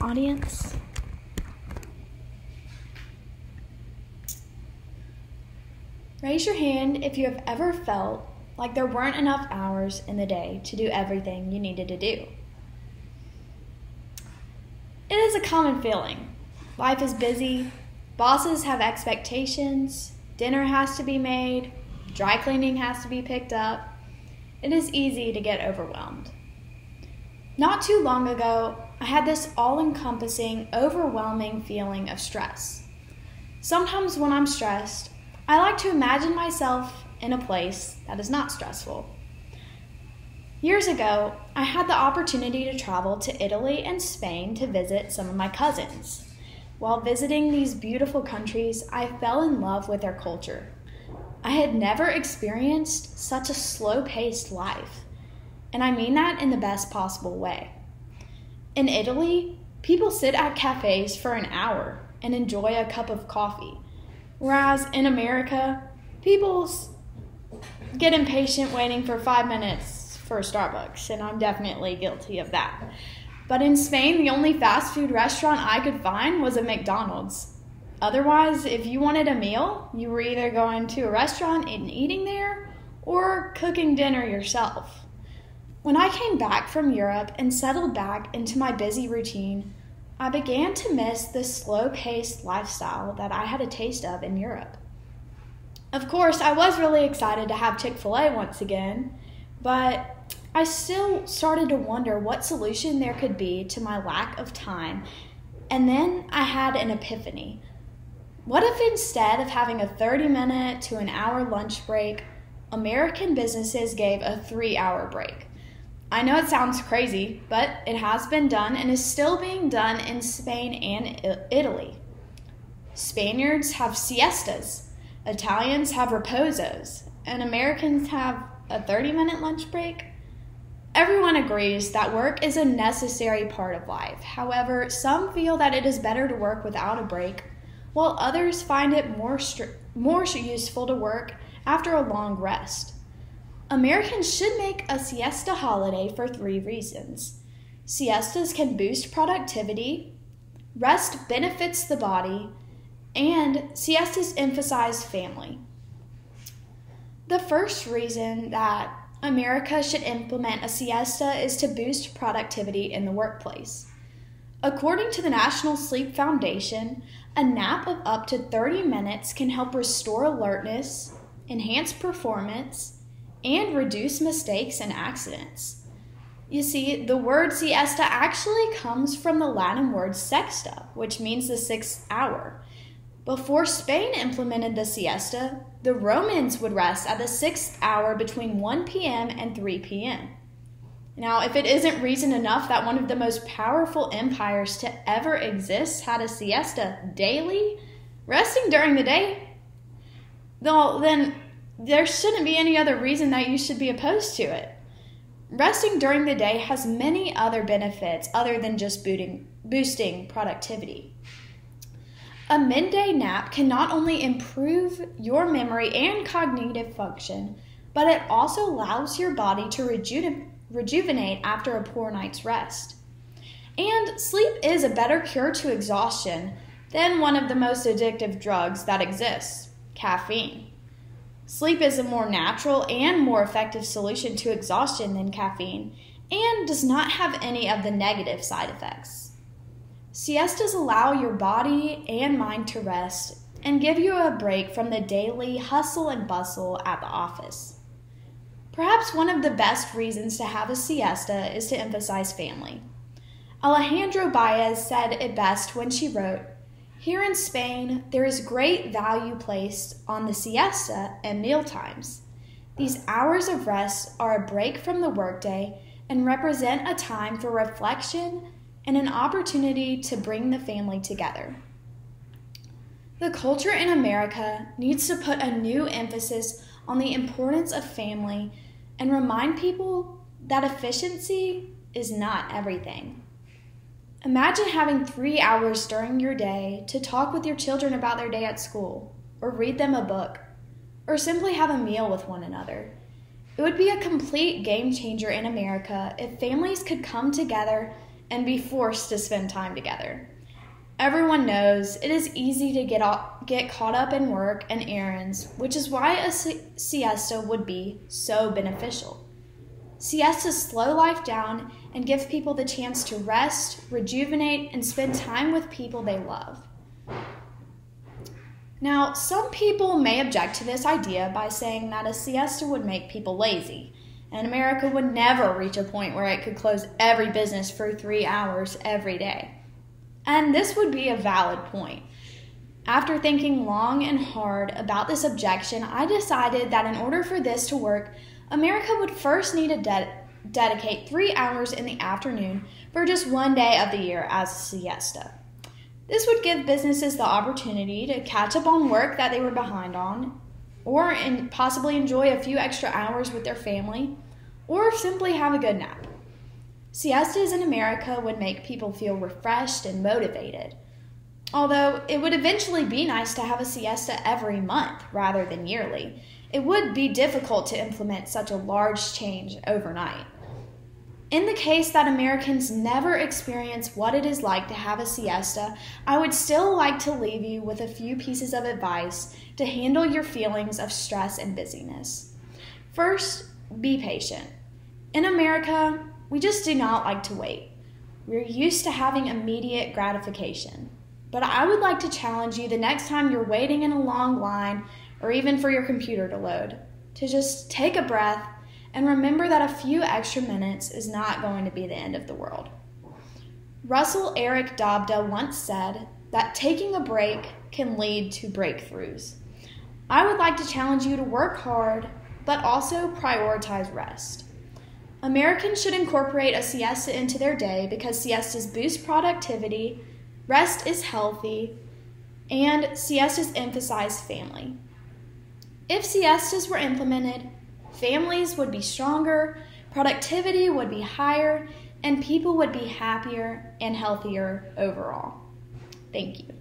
audience. Raise your hand if you have ever felt like there weren't enough hours in the day to do everything you needed to do. It is a common feeling. Life is busy, bosses have expectations, dinner has to be made, dry cleaning has to be picked up. It is easy to get overwhelmed. Not too long ago, I had this all encompassing, overwhelming feeling of stress. Sometimes when I'm stressed, I like to imagine myself in a place that is not stressful. Years ago, I had the opportunity to travel to Italy and Spain to visit some of my cousins. While visiting these beautiful countries, I fell in love with their culture. I had never experienced such a slow paced life, and I mean that in the best possible way. In Italy, people sit at cafes for an hour and enjoy a cup of coffee Whereas in America, people get impatient waiting for five minutes for Starbucks, and I'm definitely guilty of that. But in Spain, the only fast food restaurant I could find was a McDonald's. Otherwise, if you wanted a meal, you were either going to a restaurant and eating there or cooking dinner yourself. When I came back from Europe and settled back into my busy routine, I began to miss the slow paced lifestyle that I had a taste of in Europe. Of course, I was really excited to have Chick fil A once again, but I still started to wonder what solution there could be to my lack of time. And then I had an epiphany. What if instead of having a 30 minute to an hour lunch break, American businesses gave a three hour break? I know it sounds crazy, but it has been done and is still being done in Spain and Italy. Spaniards have siestas, Italians have riposos, and Americans have a 30 minute lunch break. Everyone agrees that work is a necessary part of life. However, some feel that it is better to work without a break, while others find it more, more useful to work after a long rest. Americans should make a siesta holiday for three reasons. Siestas can boost productivity, rest benefits the body, and siestas emphasize family. The first reason that America should implement a siesta is to boost productivity in the workplace. According to the National Sleep Foundation, a nap of up to 30 minutes can help restore alertness, enhance performance, and reduce mistakes and accidents. You see, the word siesta actually comes from the Latin word sexta, which means the sixth hour. Before Spain implemented the siesta, the Romans would rest at the sixth hour between 1 p.m. and 3 p.m. Now, if it isn't reason enough that one of the most powerful empires to ever exist had a siesta daily, resting during the day, well, then there shouldn't be any other reason that you should be opposed to it. Resting during the day has many other benefits other than just booting, boosting productivity. A midday nap can not only improve your memory and cognitive function, but it also allows your body to reju- rejuvenate after a poor night's rest. And sleep is a better cure to exhaustion than one of the most addictive drugs that exists caffeine. Sleep is a more natural and more effective solution to exhaustion than caffeine and does not have any of the negative side effects. Siestas allow your body and mind to rest and give you a break from the daily hustle and bustle at the office. Perhaps one of the best reasons to have a siesta is to emphasize family. Alejandro Baez said it best when she wrote, here in Spain, there is great value placed on the siesta and meal times. These hours of rest are a break from the workday and represent a time for reflection and an opportunity to bring the family together. The culture in America needs to put a new emphasis on the importance of family and remind people that efficiency is not everything. Imagine having three hours during your day to talk with your children about their day at school, or read them a book, or simply have a meal with one another. It would be a complete game changer in America if families could come together and be forced to spend time together. Everyone knows it is easy to get, off, get caught up in work and errands, which is why a siesta would be so beneficial. Siestas slow life down and give people the chance to rest, rejuvenate, and spend time with people they love. Now, some people may object to this idea by saying that a siesta would make people lazy, and America would never reach a point where it could close every business for three hours every day. And this would be a valid point. After thinking long and hard about this objection, I decided that in order for this to work, America would first need a, de- dedicate three hours in the afternoon for just one day of the year as a siesta. This would give businesses the opportunity to catch up on work that they were behind on, or in possibly enjoy a few extra hours with their family, or simply have a good nap. Siestas in America would make people feel refreshed and motivated. Although it would eventually be nice to have a siesta every month rather than yearly, it would be difficult to implement such a large change overnight. In the case that Americans never experience what it is like to have a siesta, I would still like to leave you with a few pieces of advice to handle your feelings of stress and busyness. First, be patient. In America, we just do not like to wait. We're used to having immediate gratification. But I would like to challenge you the next time you're waiting in a long line or even for your computer to load to just take a breath and remember that a few extra minutes is not going to be the end of the world. Russell Eric Dobda once said that taking a break can lead to breakthroughs. I would like to challenge you to work hard, but also prioritize rest. Americans should incorporate a siesta into their day because siestas boost productivity, rest is healthy, and siestas emphasize family. If siestas were implemented, families would be stronger, productivity would be higher, and people would be happier and healthier overall. Thank you.